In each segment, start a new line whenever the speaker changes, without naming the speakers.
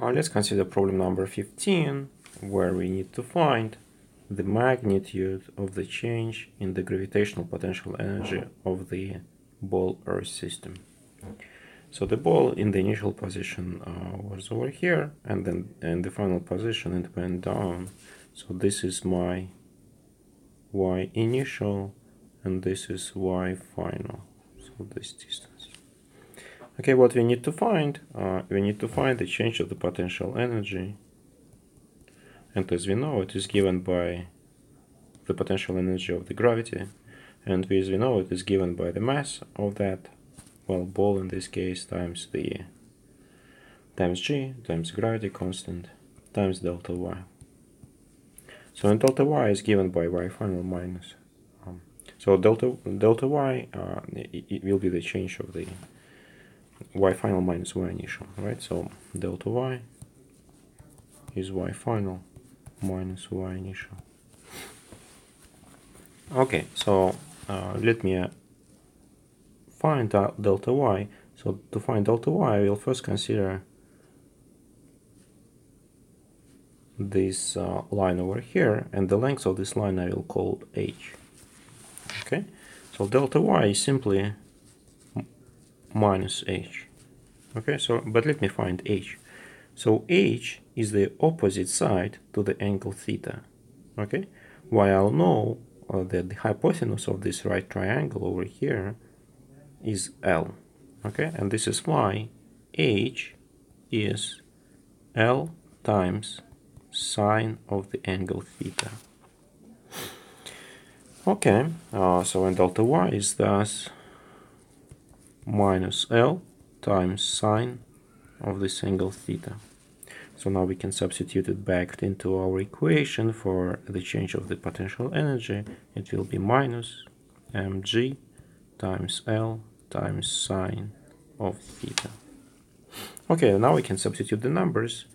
Uh, let's consider problem number 15, where we need to find the magnitude of the change in the gravitational potential energy of the ball Earth system. So the ball in the initial position uh, was over here, and then in the final position it went down. So this is my y initial, and this is y final. So this distance. Okay, what we need to find, uh, we need to find the change of the potential energy. And as we know, it is given by the potential energy of the gravity. And as we know, it is given by the mass of that, well, ball in this case, times the times g, times gravity constant, times delta y. So and delta y is given by y final minus. Um, so delta delta y uh, it, it will be the change of the y final minus y initial, right? So delta y is y final minus y initial. Okay, so uh, let me uh, find out delta y. So to find delta y, we'll first consider this uh, line over here, and the length of this line I will call h. Okay, so delta y is simply minus h. Okay, so but let me find h. So h is the opposite side to the angle theta. Okay, while I'll know uh, that the hypotenuse of this right triangle over here is L. Okay, and this is why h is L times sine of the angle theta. Okay, uh, so and delta y is thus minus L times sine of this angle theta. So now we can substitute it back into our equation for the change of the potential energy. It will be minus mg times L times sine of theta. Okay, now we can substitute the numbers.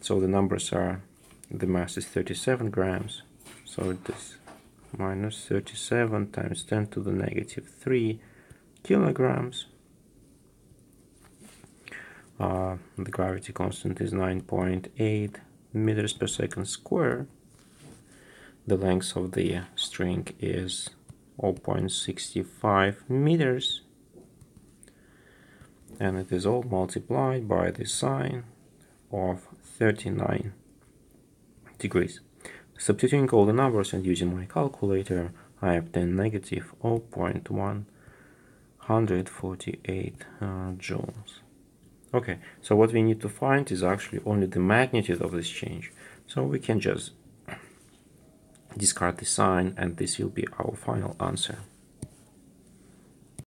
So the numbers are, the mass is 37 grams. So it is minus 37 times 10 to the negative 3 kilograms uh, the gravity constant is 9.8 meters per second square. The length of the string is 0.65 meters. And it is all multiplied by the sine of 39 degrees. Substituting all the numbers and using my calculator, I obtain negative 0.148 uh, joules. Okay, so what we need to find is actually only the magnitude of this change. So we can just discard the sign and this will be our final answer.